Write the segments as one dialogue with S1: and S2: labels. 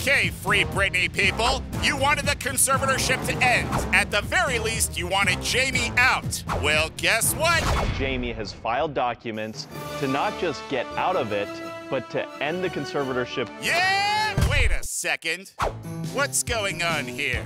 S1: Okay, Free Britney people. You wanted the conservatorship to end. At the very least, you wanted Jamie out. Well, guess what?
S2: Jamie has filed documents to not just get out of it, but to end the conservatorship.
S1: Yeah? Wait a second. What's going on here?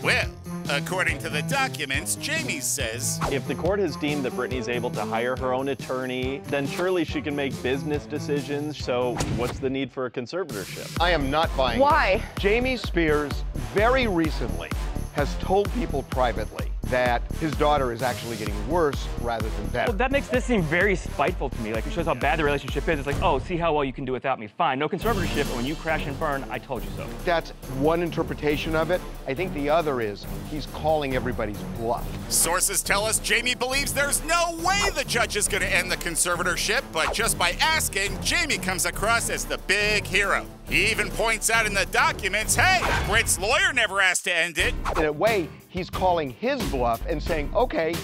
S1: Well, according to the documents, Jamie says
S2: If the court has deemed that Britney's able to hire her own attorney, then surely she can make business decisions. So what's the need for a conservatorship?
S3: I am not buying
S4: Why?
S3: it. Jamie Spears very recently has told people privately that his daughter is actually getting worse rather than better.
S5: Well, that makes this seem very spiteful to me. Like, it shows how bad the relationship is. It's like, oh, see how well you can do without me. Fine, no conservatorship, but when you crash and burn, I told you so.
S3: That's one interpretation of it. I think the other is he's calling everybody's bluff.
S1: Sources tell us Jamie believes there's no way the judge is going to end the conservatorship, but just by asking, Jamie comes across as the big hero. He even points out in the documents, hey, Brit's lawyer never asked to end it.
S3: In a way, he's calling his bluff and saying, okay,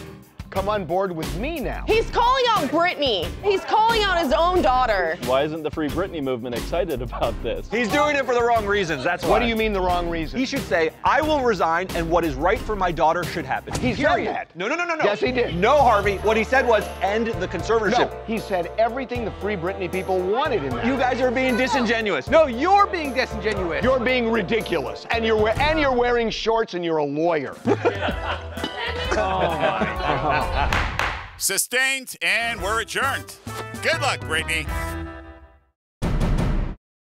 S3: come on board with me now.
S4: He's calling out Britney. He's calling out his own daughter.
S2: Why isn't the Free Britney movement excited about this?
S6: He's doing it for the wrong reasons. That's why.
S3: What do you mean the wrong reason?
S6: He should say, I will resign and what is right for my daughter should happen.
S3: He's said
S6: Period.
S3: that.
S6: No, no, no, no, no.
S3: Yes, he did.
S6: No, Harvey. What he said was end the conservatorship.
S3: no, he said everything the Free Britney people wanted in that.
S6: You guys are being disingenuous. No, you're being disingenuous.
S3: You're being ridiculous, and you're and you're wearing shorts, and you're a lawyer.
S1: Oh, Sustained, and we're adjourned. Good luck, Britney.